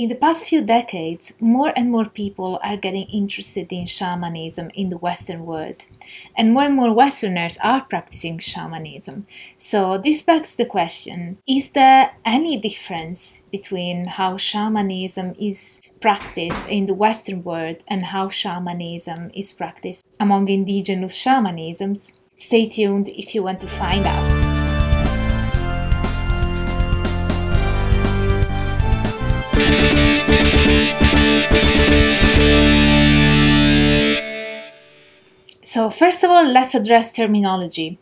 In the past few decades, more and more people are getting interested in shamanism in the Western world, and more and more Westerners are practicing shamanism. So, this begs the question is there any difference between how shamanism is practiced in the Western world and how shamanism is practiced among indigenous shamanisms? Stay tuned if you want to find out. So first of all, let's address terminology.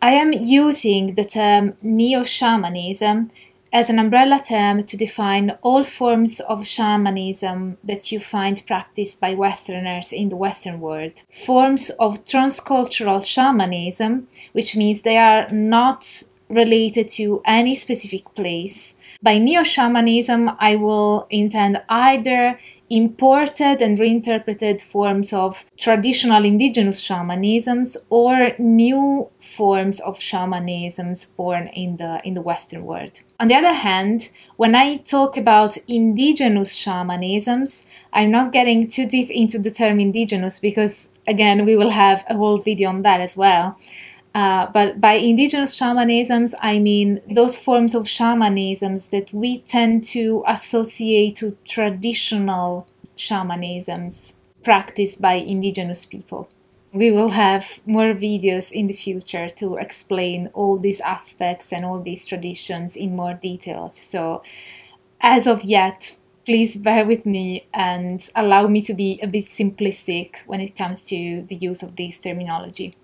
I am using the term neo-shamanism as an umbrella term to define all forms of shamanism that you find practiced by Westerners in the Western world. Forms of transcultural shamanism, which means they are not related to any specific place. By neo shamanism, I will intend either imported and reinterpreted forms of traditional indigenous shamanisms or new forms of shamanisms born in the in the western world. On the other hand when i talk about indigenous shamanisms i'm not getting too deep into the term indigenous because again we will have a whole video on that as well uh, but by indigenous shamanisms, I mean those forms of shamanisms that we tend to associate to traditional shamanisms practiced by indigenous people. We will have more videos in the future to explain all these aspects and all these traditions in more details. So, as of yet, please bear with me and allow me to be a bit simplistic when it comes to the use of this terminology.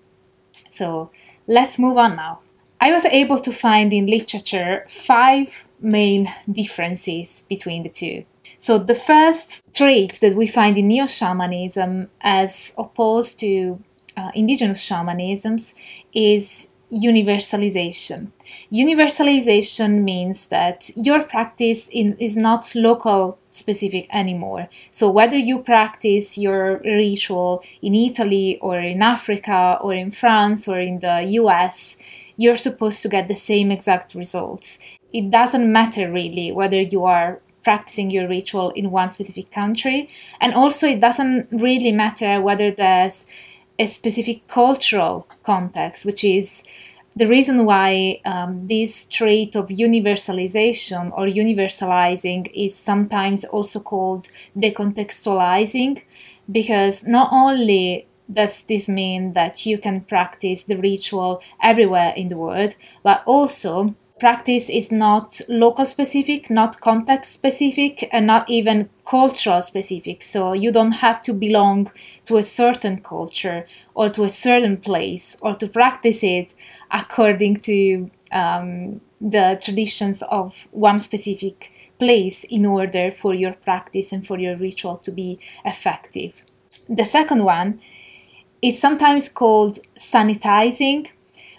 So let's move on now. I was able to find in literature five main differences between the two. So the first trait that we find in neo-shamanism as opposed to uh, indigenous shamanisms is universalization. Universalization means that your practice in, is not local specific anymore. So whether you practice your ritual in Italy or in Africa or in France or in the US, you're supposed to get the same exact results. It doesn't matter really whether you are practicing your ritual in one specific country, and also it doesn't really matter whether there's a specific cultural context, which is the reason why um, this trait of universalization or universalizing is sometimes also called decontextualizing, because not only does this mean that you can practice the ritual everywhere in the world, but also practice is not local specific, not context specific, and not even cultural specific. So you don't have to belong to a certain culture or to a certain place or to practice it according to um, the traditions of one specific place in order for your practice and for your ritual to be effective. The second one is sometimes called sanitizing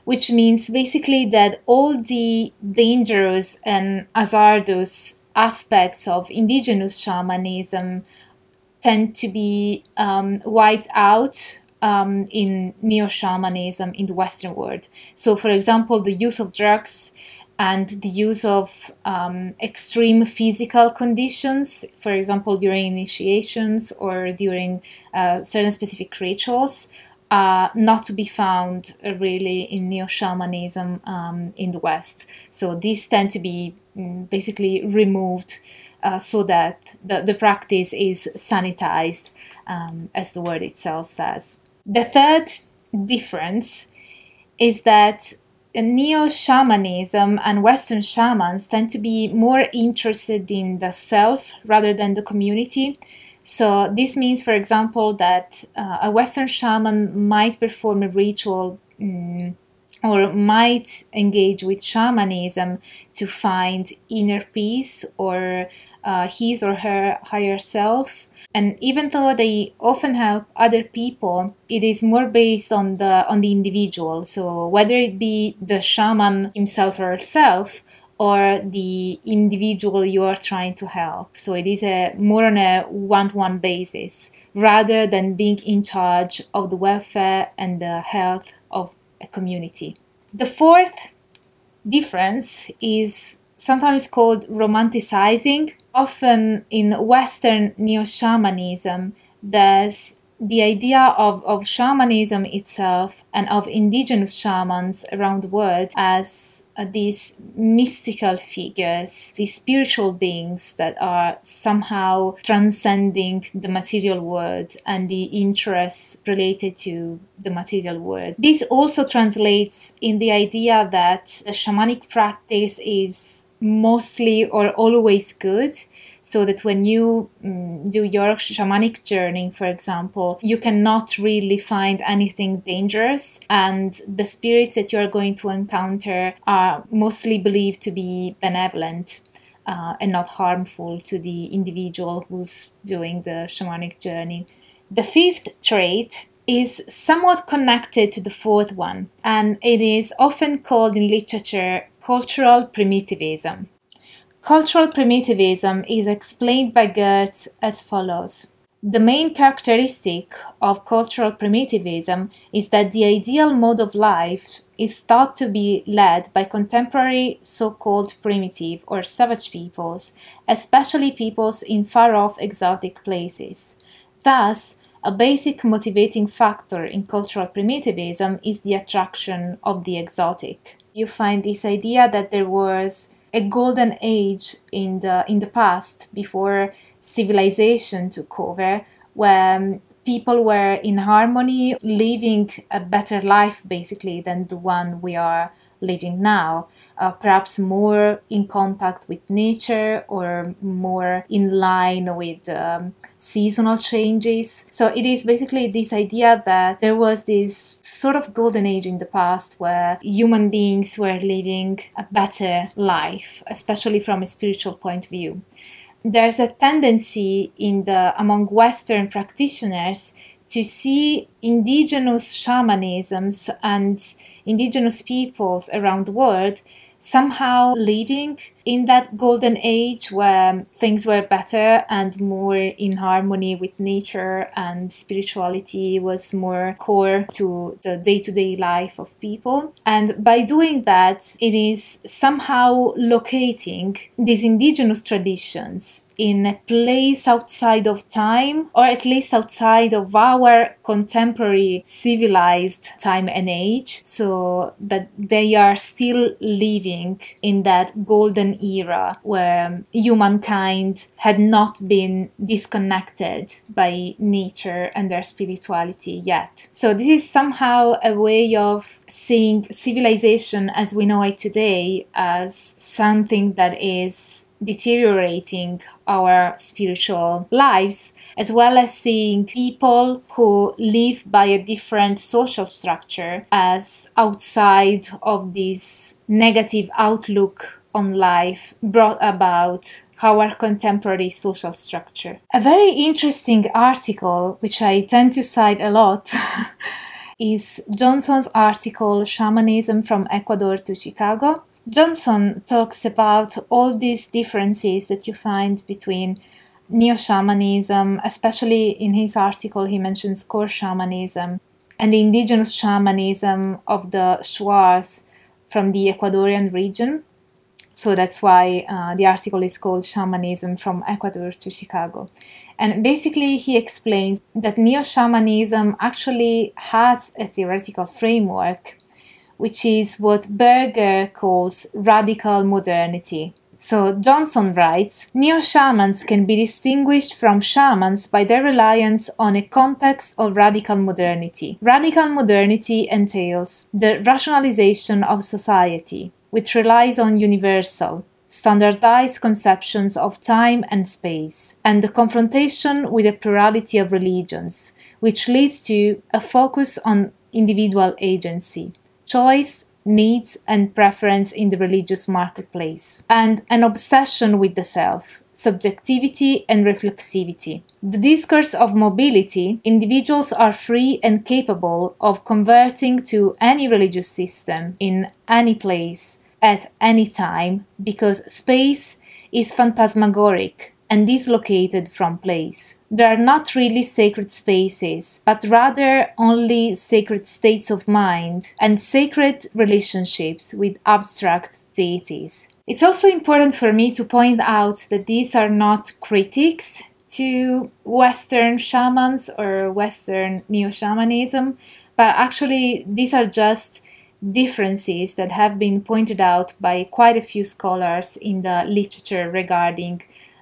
which means basically that all the dangerous and hazardous aspects of indigenous shamanism tend to be um, wiped out um, in neo shamanism in the Western world. So, for example, the use of drugs and the use of um, extreme physical conditions, for example, during initiations or during uh, certain specific rituals, uh, not to be found really in neo shamanism um, in the West. So these tend to be um, basically removed uh, so that the, the practice is sanitized, um, as the word itself says. The third difference is that neo shamanism and Western shamans tend to be more interested in the self rather than the community. So this means, for example, that uh, a Western shaman might perform a ritual um, or might engage with shamanism to find inner peace or uh, his or her higher self. And even though they often help other people, it is more based on the on the individual. So whether it be the shaman himself or herself, or the individual you are trying to help. So it is a more on a one-to-one basis rather than being in charge of the welfare and the health of a community. The fourth difference is sometimes called romanticizing. Often in Western neo shamanism, there's the idea of, of shamanism itself and of indigenous shamans around the world as uh, these mystical figures, these spiritual beings that are somehow transcending the material world and the interests related to the material world. This also translates in the idea that the shamanic practice is mostly or always good so that when you um, do your shamanic journey, for example, you cannot really find anything dangerous, and the spirits that you are going to encounter are mostly believed to be benevolent. Uh, and not harmful to the individual who's doing the shamanic journey. The fifth trait is somewhat connected to the fourth one, and it is often called in literature cultural primitivism. Cultural primitivism is explained by Geertz as follows. The main characteristic of cultural primitivism is that the ideal mode of life is thought to be led by contemporary so called primitive or savage peoples, especially peoples in far off exotic places. Thus, a basic motivating factor in cultural primitivism is the attraction of the exotic. You find this idea that there was a golden age in the in the past before civilization took over where people were in harmony living a better life basically than the one we are living now, uh, perhaps more in contact with nature or more in line with um, seasonal changes. So it is basically this idea that there was this sort of golden age in the past where human beings were living a better life, especially from a spiritual point of view. There's a tendency in the among Western practitioners to see indigenous shamanisms and indigenous peoples around the world somehow living in that golden age where things were better and more in harmony with nature and spirituality was more core to the day-to-day life of people. And by doing that it is somehow locating these indigenous traditions in a place outside of time or at least outside of our contemporary civilized time and age so that they are still living living in that golden era where humankind had not been disconnected by nature and their spirituality yet. So, this is somehow a way of seeing civilization as we know it today as something that is deteriorating our spiritual lives, as well as seeing people who live by a different social structure as outside of this negative outlook on life brought about our contemporary social structure. A very interesting article, which I tend to cite a lot, is Johnson's article Shamanism from Ecuador to Chicago Johnson talks about all these differences that you find between neo shamanism, especially in his article, he mentions core shamanism and the indigenous shamanism of the Shuars from the Ecuadorian region. So that's why uh, the article is called Shamanism from Ecuador to Chicago. And basically, he explains that neo shamanism actually has a theoretical framework which is what Berger calls radical modernity. So Johnson writes Neo shamans can be distinguished from shamans by their reliance on a context of radical modernity. Radical modernity entails the rationalization of society, which relies on universal, standardized conceptions of time and space, and the confrontation with a plurality of religions, which leads to a focus on individual agency choice, needs, and preference in the religious marketplace, and an obsession with the self, subjectivity, and reflexivity. The discourse of mobility, individuals are free and capable of converting to any religious system in any place at any time because space is phantasmagoric and dislocated from place. They are not really sacred spaces, but rather only sacred states of mind and sacred relationships with abstract deities. It's also important for me to point out that these are not critics to Western shamans or Western neo shamanism, but actually, these are just differences that have been pointed out by quite a few scholars in the literature regarding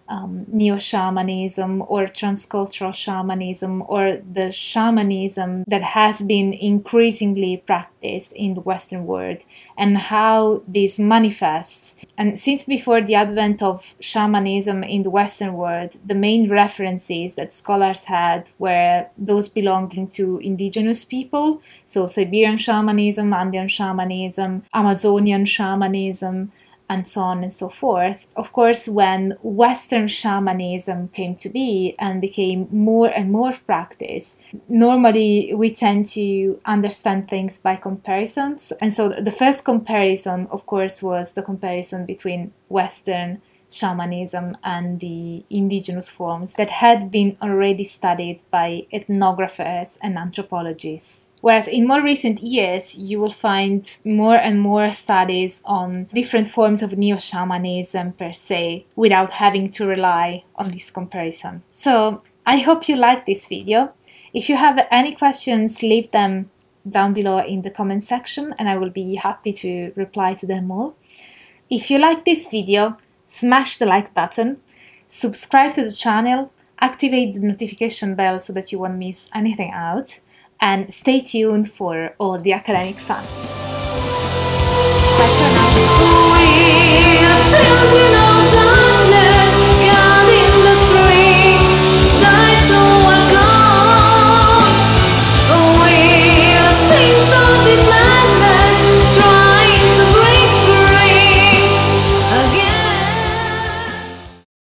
um, neo shamanism or transcultural shamanism or the shamanism that has been increasingly practiced in the Western world and how this manifests. And since before the advent of shamanism in the Western world, the main references that scholars had were those belonging to indigenous people, so Siberian shamanism, Andean shamanism, Amazonian shamanism and so on and so forth. Of course, when Western shamanism came to be and became more and more practiced, normally we tend to understand things by comparisons. And so the first comparison, of course, was the comparison between Western shamanism and the indigenous forms that had been already studied by ethnographers and anthropologists. Whereas in more recent years, you will find more and more studies on different forms of neo shamanism per se without having to rely on this comparison. So I hope you liked this video. If you have any questions, leave them down below in the comment section and I will be happy to reply to them all. If you like this video, smash the like button, subscribe to the channel, activate the notification bell so that you won't miss anything out, and stay tuned for all the academic fun. Bye for now.